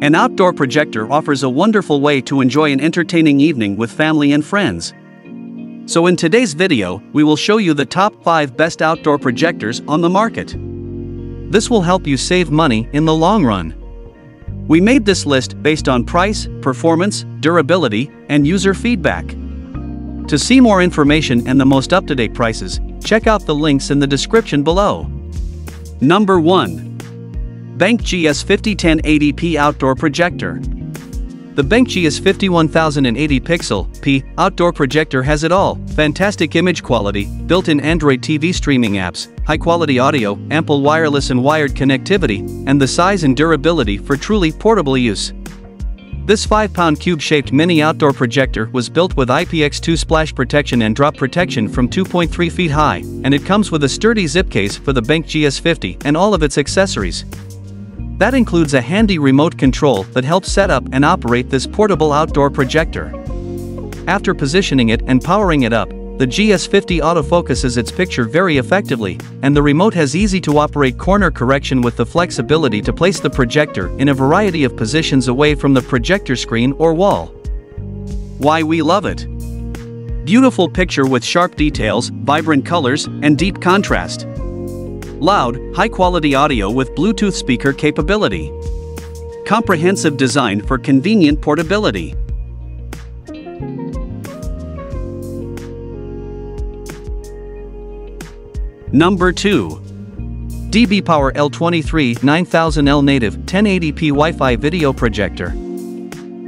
An outdoor projector offers a wonderful way to enjoy an entertaining evening with family and friends. So in today's video, we will show you the top 5 best outdoor projectors on the market. This will help you save money in the long run. We made this list based on price, performance, durability, and user feedback. To see more information and the most up-to-date prices, check out the links in the description below. Number 1. Benq GS501080p Outdoor Projector. The BenQ GS 51080 pixel P outdoor projector has it all fantastic image quality, built in Android TV streaming apps, high quality audio, ample wireless and wired connectivity, and the size and durability for truly portable use. This 5 pound cube shaped mini outdoor projector was built with IPX2 splash protection and drop protection from 2.3 feet high, and it comes with a sturdy zip case for the BenQ GS50 and all of its accessories. That includes a handy remote control that helps set up and operate this portable outdoor projector. After positioning it and powering it up, the GS50 autofocuses its picture very effectively, and the remote has easy to operate corner correction with the flexibility to place the projector in a variety of positions away from the projector screen or wall. Why we love it. Beautiful picture with sharp details, vibrant colors, and deep contrast. Loud, high-quality audio with Bluetooth speaker capability. Comprehensive design for convenient portability. Number 2. DB Power L23 9000L Native 1080p Wi-Fi Video Projector.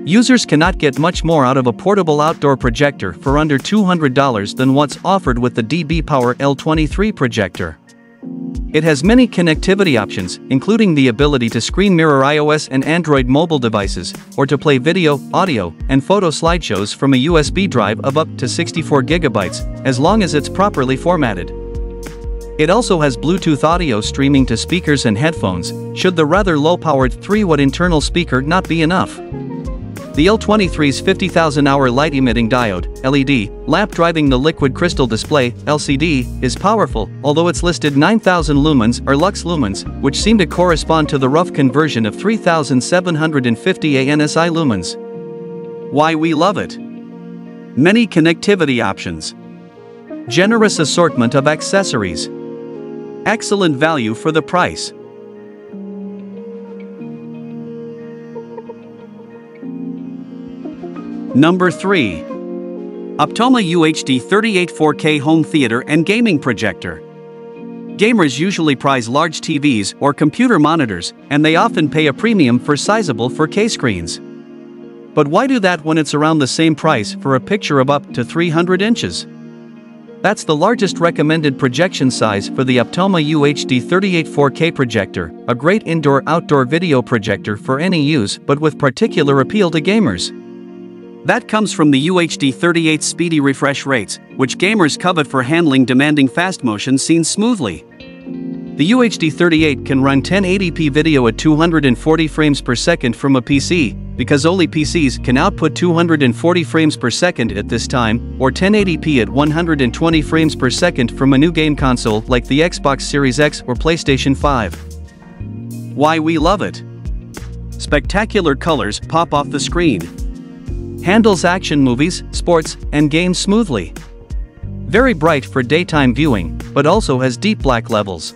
Users cannot get much more out of a portable outdoor projector for under $200 than what's offered with the DB Power L23 projector. It has many connectivity options, including the ability to screen mirror iOS and Android mobile devices, or to play video, audio, and photo slideshows from a USB drive of up to 64 GB, as long as it's properly formatted. It also has Bluetooth audio streaming to speakers and headphones, should the rather low-powered 3-watt internal speaker not be enough. The L23's 50,000 hour light emitting diode LED, lamp driving the liquid crystal display LCD, is powerful, although it's listed 9000 lumens or lux lumens, which seem to correspond to the rough conversion of 3750 ANSI lumens. Why we love it. Many connectivity options. Generous assortment of accessories. Excellent value for the price. Number 3. Optoma UHD 38 4K Home Theater and Gaming Projector. Gamers usually prize large TVs or computer monitors, and they often pay a premium for sizable 4K screens. But why do that when it's around the same price for a picture of up to 300 inches? That's the largest recommended projection size for the Optoma UHD 38 4K projector, a great indoor-outdoor video projector for any use but with particular appeal to gamers. That comes from the UHD 38 speedy refresh rates, which gamers covet for handling demanding fast motion scenes smoothly. The UHD 38 can run 1080p video at 240 frames per second from a PC, because only PCs can output 240 frames per second at this time, or 1080p at 120 frames per second from a new game console like the Xbox Series X or PlayStation 5. Why we love it. Spectacular colors pop off the screen, handles action movies, sports, and games smoothly. Very bright for daytime viewing, but also has deep black levels.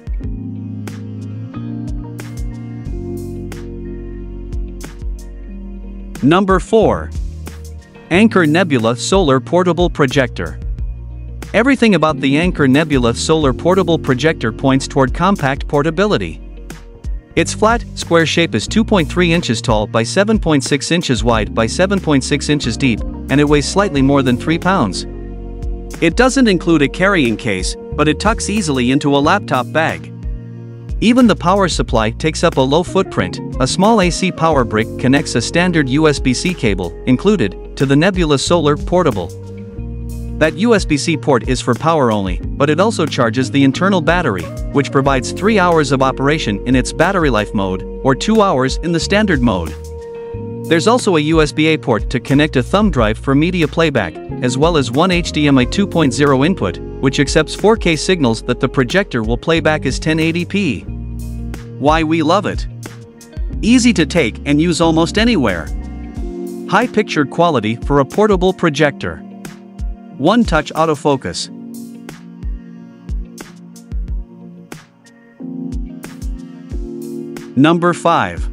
Number 4. Anker Nebula Solar Portable Projector. Everything about the Anker Nebula Solar Portable Projector points toward compact portability. Its flat, square shape is 2.3 inches tall by 7.6 inches wide by 7.6 inches deep, and it weighs slightly more than 3 pounds. It doesn't include a carrying case, but it tucks easily into a laptop bag. Even the power supply takes up a low footprint, a small AC power brick connects a standard USB-C cable, included, to the Nebula Solar Portable. That USB-C port is for power only, but it also charges the internal battery, which provides 3 hours of operation in its battery life mode, or 2 hours in the standard mode. There's also a USB-A port to connect a thumb drive for media playback, as well as one HDMI 2.0 input, which accepts 4K signals that the projector will play back as 1080p. Why we love it. Easy to take and use almost anywhere. High picture quality for a portable projector. One touch autofocus. Number 5.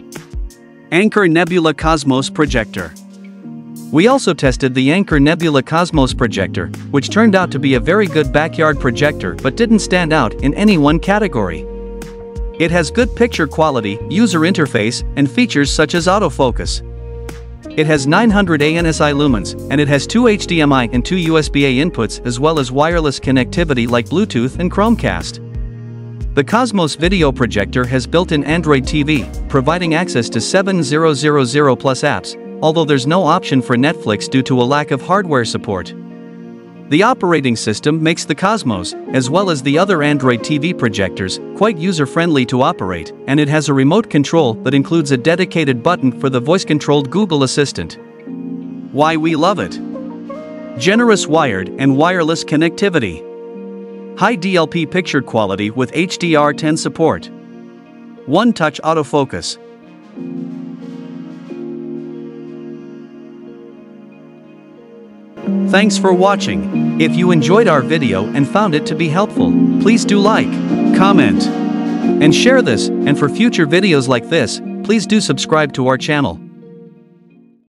Anker Nebula Cosmos Projector. We also tested the Anker Nebula Cosmos projector, which turned out to be a very good backyard projector but didn't stand out in any one category. It has good picture quality, user interface, and features such as autofocus. It has 900 ANSI lumens, and it has two HDMI and two USB-A inputs as well as wireless connectivity like Bluetooth and Chromecast. The Cosmos video projector has built-in Android TV, providing access to 7000 plus apps, although there's no option for Netflix due to a lack of hardware support. The operating system makes the Cosmos, as well as the other Android TV projectors, quite user-friendly to operate, and it has a remote control that includes a dedicated button for the voice-controlled Google Assistant. Why we love it! Generous wired and wireless connectivity. High DLP picture quality with HDR10 support. One touch autofocus. Thanks for watching. If you enjoyed our video and found it to be helpful, please do like, comment, and share this, and for future videos like this, please do subscribe to our channel.